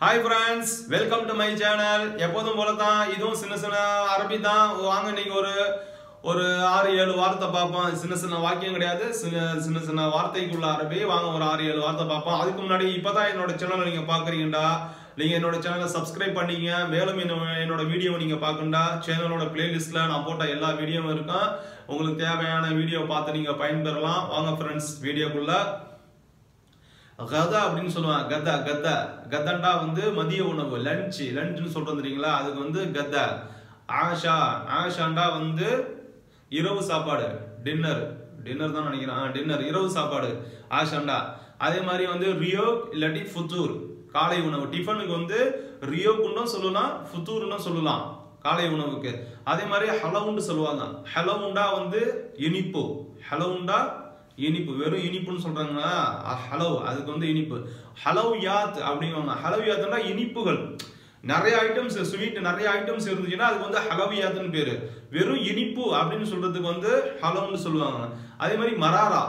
Hi friends welcome to my channel எப்போதும் போல தான் இதுவும் சின்ன சின்ன அரபி தான் வாங்க நீங்கள் ஒரு ஒரு ஆறு ஏழு வார்த்தை பார்ப்போம். சின்ன சின்ன வாக்கியம் கிடையாது. சின்ன சின்ன சின்ன வார்த்தைக்குள்ள அரபி. வாங்க ஒரு ஆறு ஏழு வார்த்தை பார்ப்போம். அதுக்கு முன்னாடி இப்போ தான் என்னோட சேனலை நீங்கள் பார்க்குறீங்கடா நீங்கள் என்னோட சேனலை சப்ஸ்கிரைப் பண்ணிங்க. மேலும் என்ன- என்னோட வீடியோவை நீங்கள் பார்க்கண்டா சேனலோட பிளேலிஸ்ட்ல நான் போட்ட எல்லா வீடியோவும் இருக்கும். உங்களுக்கு தேவையான வீடியோ பார்த்து நீங்கள் பயன்பெறலாம். வாங்க ஃப்ரெண்ட்ஸ் வீடியோக்குள்ளே கதா அப்படின்னு சொல்லுவாங்க. கதா கதா. கதண்டா வந்து மதிய உணவு லஞ்ச் லஞ்சுன்னு சொல்றோம் தெரியுங்களா? அதுக்கு வந்து கதா. ஆஷா ஆஷாண்டா வந்து இரவு சாப்பாடு டின்னர் டின்னர் தான் நினைக்கிறேன். டின்னர் இரவு சாப்பாடு ஆஷாண்டா. அதே மாதிரி வந்து ரியோ இல்லாட்டி ஃபுத்தூர் காலை உணவு. டிஃபனுக்கு வந்து ரியோக்குன்னும் சொல்லலாம் ஃபுத்தூர்னும் சொல்லலாம். காலை உணவுக்கு. அதே மாதிரி ஹலவுண்டு சொல்லுவாங்க. ஹலவுண்டா வந்து இனிப்பு. ஹலவுண்டா இனிப்பு வெறும் இனிப்புன்னு சொல்கிறாங்கன்னா ஹலோ அதுக்கு வந்து இனிப்பு. ஹலவ் யாத் அப்படிங்குவாங்க. ஹலவ் யாத்னா இனிப்புகள். நிறைய ஐட்டம்ஸ் ஸ்வீட் நிறைய ஐட்டம்ஸ் இருந்துச்சுன்னா அதுக்கு வந்து ஹலவியாத்துன்னு பேர். வெறும் இனிப்பு அப்படின்னு சொல்றதுக்கு வந்து ஹலோன்னு சொல்லுவாங்க. அதே மாதிரி மராரா.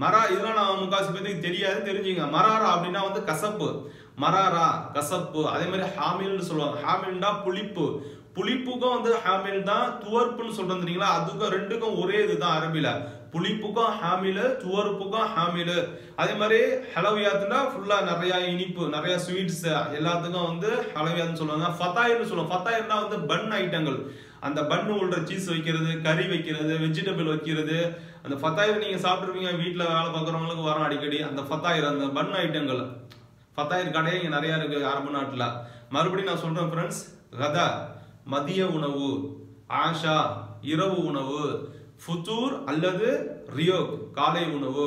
மரா இதெல்லாம் நான் முக்காசி பேருக்கு தெரியாது தெரிஞ்சுங்க மராரா அப்படின்னா வந்து கசப்பு. மராரா கசப்பு. அதே மாதிரி ஹாமில்னு சொல்லுவாங்க. ஹாமில்னா புளிப்பு. புளிப்புக்கும் வந்து ஹாமில் தான் துவர்ப்புன்னு சொல்றோம் அதுக்கும் ரெண்டுக்கும் ஒரே இதுதான் அரபில. புளிப்புக்கும் ஹாமிலு துவர்ப்புக்கும் ஹாமிலு. அதே மாதிரி ஹலவியாத்துனா ஃபுல்லா நிறைய இனிப்பு நிறைய ஸ்வீட்ஸ் எல்லாத்துக்கும் வந்து ஹலவியாத்னு சொல்லுவாங்க. ஃபத்தாயிர்னு சொல்லுவோம். ஃபத்தாயிர்னா வந்து பன் ஐட்டங்கள் அந்த பன்னு உள்ள சீஸ் வைக்கிறது கறி வைக்கிறது வெஜிடபிள் வைக்கிறது. அந்த ஃபத்தாயிரம் நீங்க சாப்பிட்டுருப்பீங்க வீட்டில் வேலை பார்க்குறவங்களுக்கு வரோம் அடிக்கடி. அந்த ஃபத்தாயிர் அந்த பன் ஐட்டங்கள் ஃபத்தாயர் கடையே இங்கே நிறையா இருக்குது அரபு நாட்டில். மறுபடியும் நான் சொல்கிறேன் ஃப்ரெண்ட்ஸ் கதா. மதிய உணவு ஆஷா இரவு உணவு ஃபுத்தூர் அல்லது ரியோக் காலை உணவு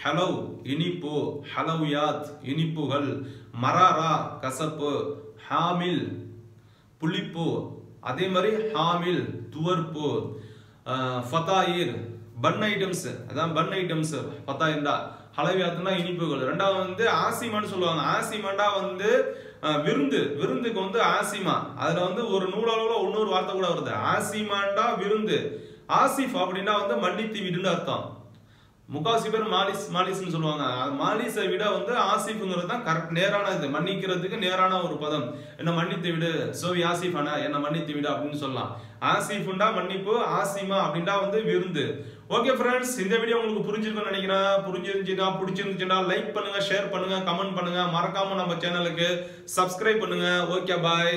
ஹலவ் இனிப்பு ஹலவ்யாத் இனிப்புகள் மராரா கசப்பு ஹாமில் புளிப்பு அதே மாதிரி ஹாமில் துவர்ப்பு ஃபதாயிர் பன் ஐட்டம்ஸ் அதான் பன் ஐட்டம்ஸ் ஃபதாயிர்டா ஹலவியாத்துனா இனிப்புகள். ரெண்டாவது வந்து ஆசிமான்னு சொல்லுவாங்க. ஆசிமாண்டா வந்து விருந்து. விருந்துக்கு வந்து ஆசிமா. அதுல வந்து ஒரு நூலளவுல இன்னொரு வார்த்தை கூட வருது. ஆசிமாண்டா விருந்து. ஆசிஃப் அப்படின்னா வந்து மன்னித்து வீடுன்னு அர்த்தம். முக்காசி பேர் மாலிஸ் மாலிஸ்னு சொல்லுவாங்க. மாலிஸை விட வந்து ஆசிஃப்ங்கிறது தான் கரெக்ட் நேரான இது. மன்னிக்கிறதுக்கு நேரான ஒரு பதம். என்ன மன்னித்து விடு. சோவி ஆசிஃப் அண்ணா என்ன மன்னித்து விடு அப்படின்னு சொல்லலாம். ஆசிஃபுண்டா மன்னிப்பு ஆசிமா அப்படின்டா வந்து விருந்து. ஓகே ஃப்ரெண்ட்ஸ் இந்த வீடியோ உங்களுக்கு புரிஞ்சிருக்கும்னு நினைக்கிறேன். புரிஞ்சிருந்துச்சுன்னா பிடிச்சிருந்துச்சுன்னா லைக் பண்ணுங்க ஷேர் பண்ணுங்க கமெண்ட் பண்ணுங்க. மறக்காம நம்ம சேனலுக்கு சப்ஸ்கிரைப் பண்ணுங்க. Okay bye